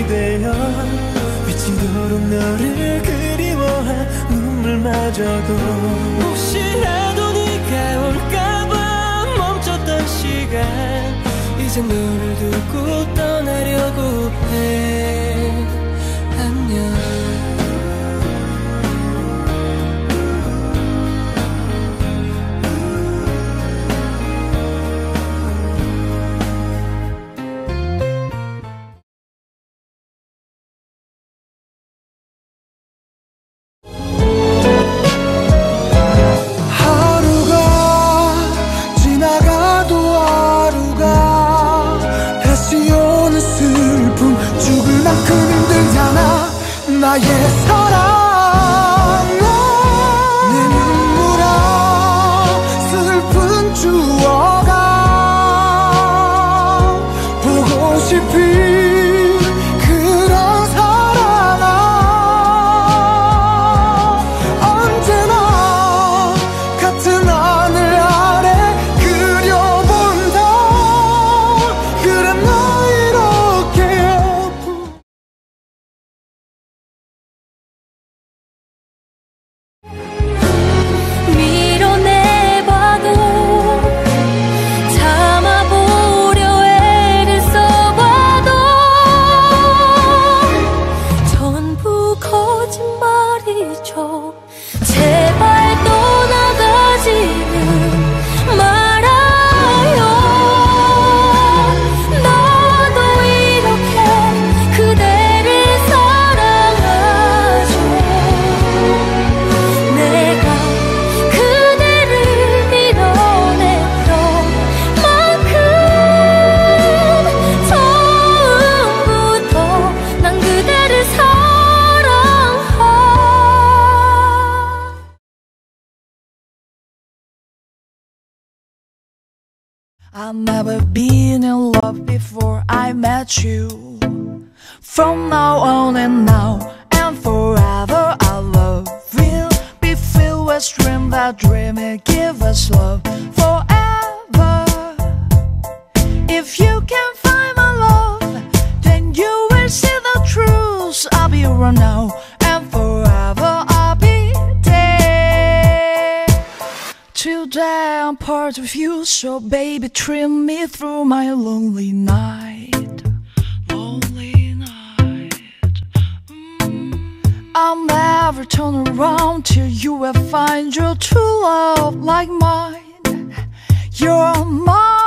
적이 되어 미치도록 너를 그리워한 눈물마저도 혹시라도 나의 사 一种。I've never been in love before I met you. From now on and now and forever, our love will be filled with dreams that dream it give us love forever. If you can Today I'm part of you, so baby, trim me through my lonely night. Lonely night. Mm. I'll never turn around till you will find your true love like mine. You're mine.